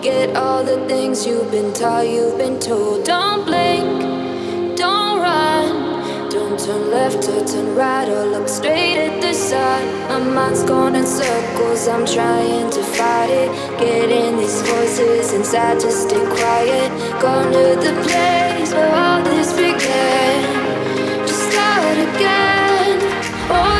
Forget all the things you've been taught, you've been told. Don't blink turn left or turn right or look straight at the sun. My mind's going in circles, I'm trying to fight it. Getting these voices inside to stay quiet. Going to the place where all this began. Just start again. Oh,